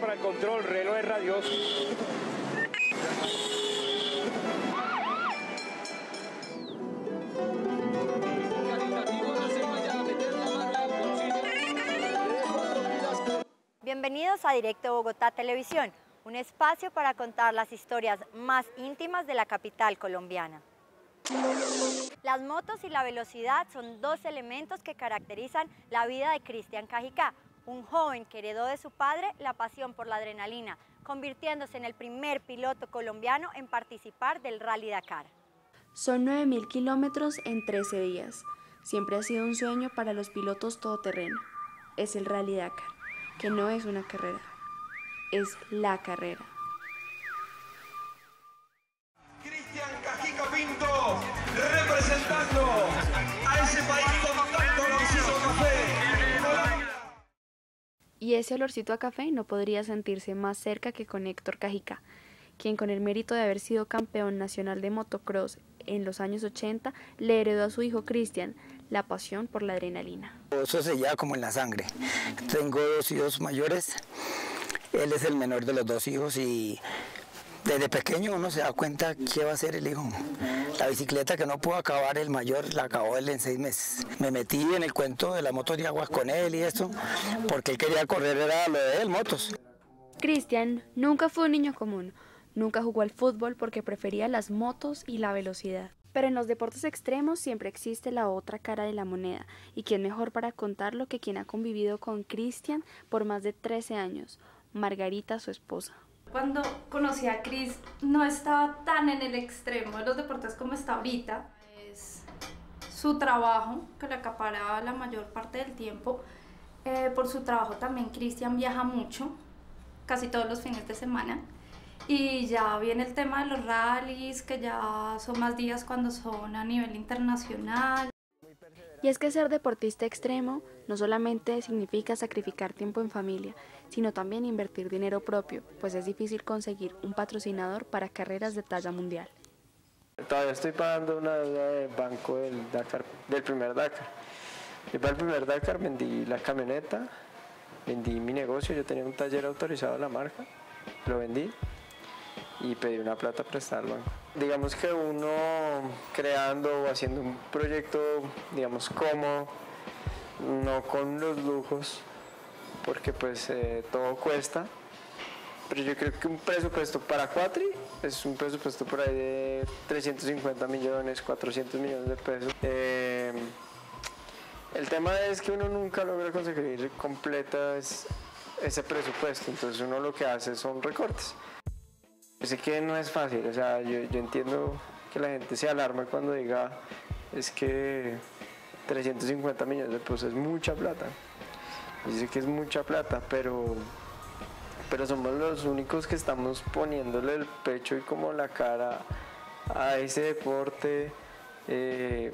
Para el control, reloj de radios. Bienvenidos a Directo Bogotá Televisión, un espacio para contar las historias más íntimas de la capital colombiana. Las motos y la velocidad son dos elementos que caracterizan la vida de Cristian Cajicá, un joven que heredó de su padre la pasión por la adrenalina, convirtiéndose en el primer piloto colombiano en participar del Rally Dakar. Son 9.000 kilómetros en 13 días. Siempre ha sido un sueño para los pilotos todoterreno. Es el Rally Dakar, que no es una carrera, es la carrera. Cristian Cajica Pinto, representando Y ese olorcito a café no podría sentirse más cerca que con Héctor Cajica, quien con el mérito de haber sido campeón nacional de motocross en los años 80 le heredó a su hijo Cristian la pasión por la adrenalina. Eso se lleva como en la sangre. Tengo dos hijos mayores, él es el menor de los dos hijos y desde pequeño uno se da cuenta qué va a ser el hijo. La bicicleta que no pudo acabar el mayor la acabó él en seis meses. Me metí en el cuento de las motos de aguas con él y esto, porque él quería correr, era lo de él, motos. Cristian nunca fue un niño común, nunca jugó al fútbol porque prefería las motos y la velocidad. Pero en los deportes extremos siempre existe la otra cara de la moneda, y quién mejor para contarlo que quien ha convivido con Cristian por más de 13 años, Margarita, su esposa. Cuando conocí a Chris no estaba tan en el extremo de los deportes como está ahorita. Es su trabajo que le acapara la mayor parte del tiempo. Eh, por su trabajo también Cristian viaja mucho, casi todos los fines de semana. Y ya viene el tema de los rallies, que ya son más días cuando son a nivel internacional. Y es que ser deportista extremo no solamente significa sacrificar tiempo en familia, sino también invertir dinero propio, pues es difícil conseguir un patrocinador para carreras de talla mundial. Todavía estoy pagando una deuda de banco del, Dakar, del primer Dakar. Y para el primer Dakar vendí la camioneta, vendí mi negocio, yo tenía un taller autorizado de la marca, lo vendí y pedí una plata prestada al banco. Digamos que uno creando o haciendo un proyecto, digamos, cómodo, no con los lujos, porque pues eh, todo cuesta, pero yo creo que un presupuesto para Quatri es un presupuesto por ahí de 350 millones, 400 millones de pesos. Eh, el tema es que uno nunca logra conseguir completa es- ese presupuesto, entonces uno lo que hace son recortes. Yo sé que no es fácil, o sea, yo, yo entiendo que la gente se alarma cuando diga es que 350 millones de pesos es mucha plata. Yo sé que es mucha plata, pero, pero somos los únicos que estamos poniéndole el pecho y como la cara a ese deporte. Eh,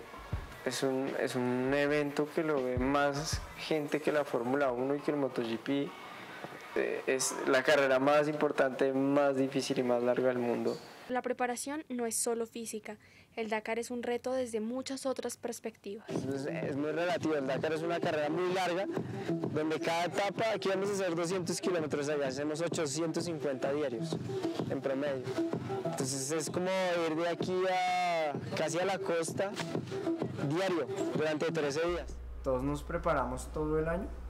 es, un, es un evento que lo ve más gente que la Fórmula 1 y que el MotoGP. Eh, es la carrera más importante, más difícil y más larga del mundo. La preparación no es solo física, el Dakar es un reto desde muchas otras perspectivas. Es, es muy relativo, el Dakar es una carrera muy larga, donde cada etapa, aquí vamos a hacer 200 kilómetros, allá hacemos 850 diarios en promedio. Entonces es como ir de aquí a casi a la costa diario durante 13 días. Todos nos preparamos todo el año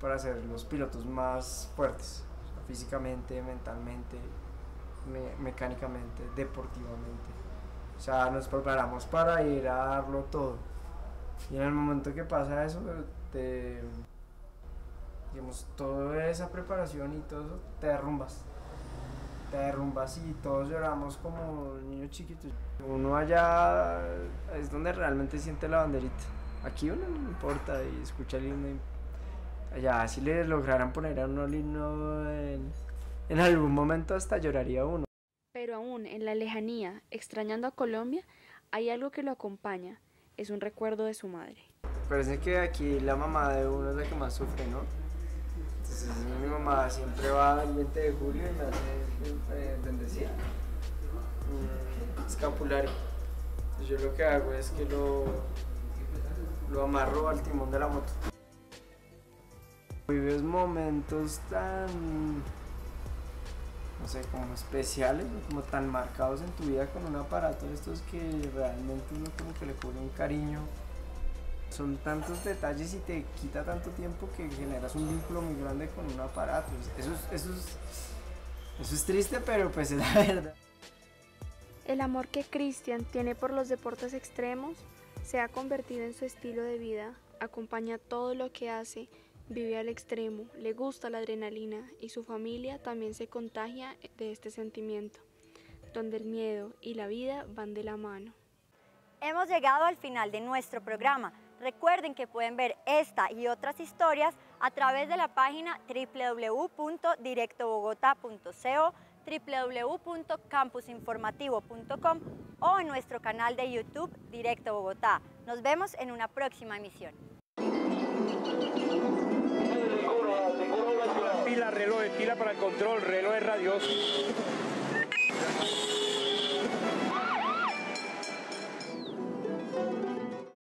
para ser los pilotos más fuertes, físicamente, mentalmente, me- mecánicamente, deportivamente. O sea, nos preparamos para ir a darlo todo. Y en el momento que pasa eso, te, digamos, toda esa preparación y todo eso, te derrumbas. Te derrumbas y todos lloramos como niños chiquitos. Uno allá es donde realmente siente la banderita. Aquí uno no importa y escucha el himno. Y Allá si le lograran poner a uno el himno en, en algún momento hasta lloraría uno. Pero aún en la lejanía, extrañando a Colombia, hay algo que lo acompaña, es un recuerdo de su madre. Parece que aquí la mamá de uno es la que más sufre, ¿no? Entonces mi mamá siempre va el 20 de julio y me hace eh, bendecir. Mm, escapulario. Yo lo que hago es que lo, lo amarro al timón de la moto. Vives momentos tan no sé, como especiales, como tan marcados en tu vida con un aparato de estos que realmente uno como que le pone un cariño. Son tantos detalles y te quita tanto tiempo que generas un vínculo muy grande con un aparato. Eso es, eso es, eso es triste, pero pues es la verdad. El amor que Cristian tiene por los deportes extremos se ha convertido en su estilo de vida, acompaña todo lo que hace, vive al extremo, le gusta la adrenalina y su familia también se contagia de este sentimiento, donde el miedo y la vida van de la mano. Hemos llegado al final de nuestro programa. Recuerden que pueden ver esta y otras historias a través de la página www.directobogota.co, www.campusinformativo.com o en nuestro canal de YouTube Directo Bogotá. Nos vemos en una próxima emisión. pila para el control, reloj de radios.